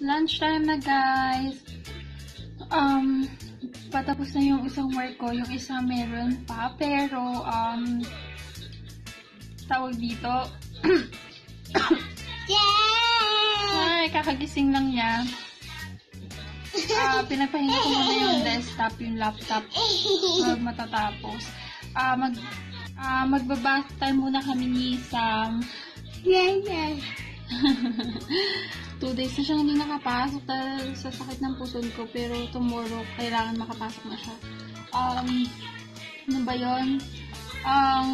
lunchtime na guys. Um, patapos na yung isang work ko. Yung isa meron pa. Pero, um, tawag dito. Ay, kakagising lang niya. Ah, pinagpahinga ko muna yung desktop, yung laptop. Pag matatapos. Ah, mag, ah, magbabath time muna kami ni Sam. Two days na siya hindi nakapasok dahil sa sakit ng puson ko. Pero tomorrow, kailangan makapasok na siya. Um, ano ba yun? Ang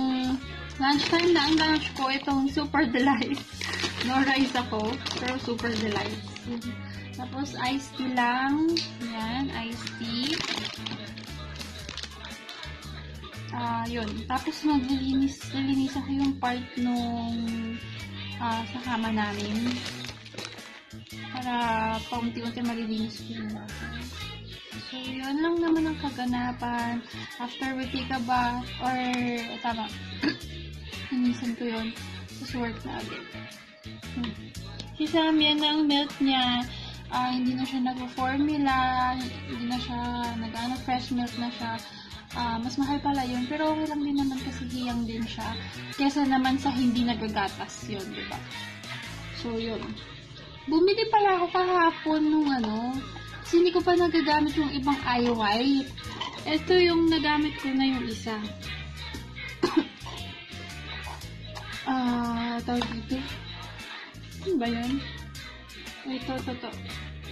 lunchtime na ang lunch ko, itong Super Delight. No rice ako, pero Super Delight. Tapos iced tea lang. Yan, iced tea. Ah, yun. Tapos maglilinis, nilinis ako yung part nung ah, sa kama namin. Para paunti-unti malilinis ko yung. So, yun lang naman ang kaganapan. After we take a bath, or, tama, linisan ko yun. Tapos work na agad. Hmm. Si Sam, yan ang milk niya. Ah, hindi na siya nag-formula, hindi na siya nag-ano, fresh milk na siya. Ah, mas mahal pala yun. Pero okay lang din naman kasi hiyang din siya. Kesa naman sa hindi nagagatas yun, di ba? So, yun. Bumili pala ako kahapon nung ano, kasi hindi ko pa nagagamit yung ibang eye white. Ito yung nagamit ko na yung isa. Ah, tawag dito. Ano ba yun? Ito, ito, ito.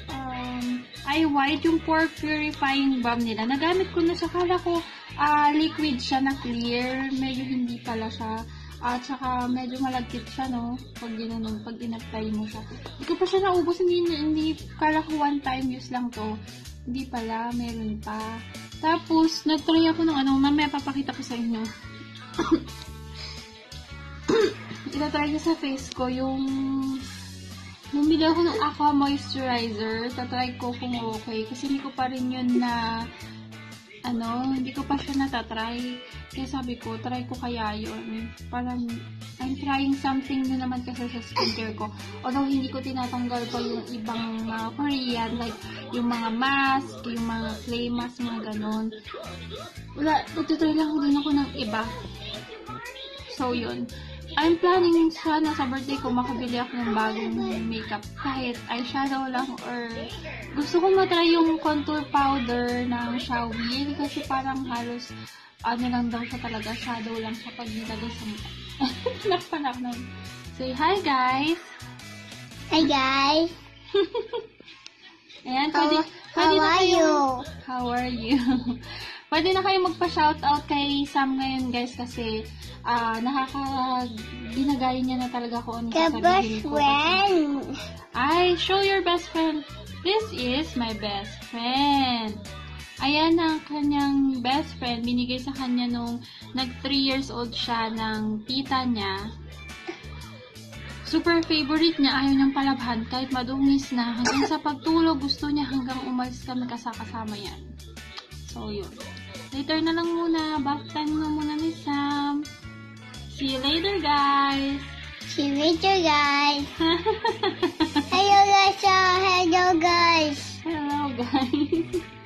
Um, eye white, yung pore purifying balm nila. Nagamit ko na siya. Kala ko ah, liquid siya na clear. Medyo hindi pala siya. At saka medyo malagkit siya, no? Pag ginanon, pag inaptay mo siya. Hindi pa siya naubos. Hindi, hindi, kala ko one time use lang to. Hindi pala, meron pa. Tapos, nag-try ako ng ano, mamaya papakita ko sa inyo. Itatry ko sa face ko yung Bumili ako ng Aqua Moisturizer. Tatry ko kung okay. Kasi hindi ko pa rin yun na ano, hindi ko pa siya natatry. Kaya sabi ko, try ko kaya yun. Parang, I'm trying something na naman kasi sa skincare ko. Although, hindi ko tinatanggal pa yung ibang mga Korean, like, yung mga mask, yung mga clay mask, mga ganon. Wala, magtutry lang din ako ng iba. So, yun. I'm planning sana sa birthday ko makabili ako ng bagong makeup. Kahit eyeshadow lang or gusto ko matry yung contour powder ng Xiaomi kasi parang halos ano lang daw siya talaga, shadow lang siya pag nilagay sa mukha. Nakpanak na. Say hi guys! Hi guys. Ayan, How, pwede, how pwede na are kayong- you? How are you? Pwede na kayo magpa-shoutout kay Sam ngayon, guys, kasi ah nakaka... Ginagaya niya na talaga kung ano The best ko. friend. Ay, show your best friend. This is my best friend. Ayan ang kanyang best friend. Binigay sa kanya nung nag 3 years old siya ng tita niya. Super favorite niya. Ayaw niyang palabhan kahit madungis na. Hanggang sa pagtulog, gusto niya hanggang umalis kami kasakasama yan. So, yun. Later na lang muna. Bath time na muna ni Sam. See you later, guys! See you later, guys. Hello, guys. Hello, guys. Hello, guys!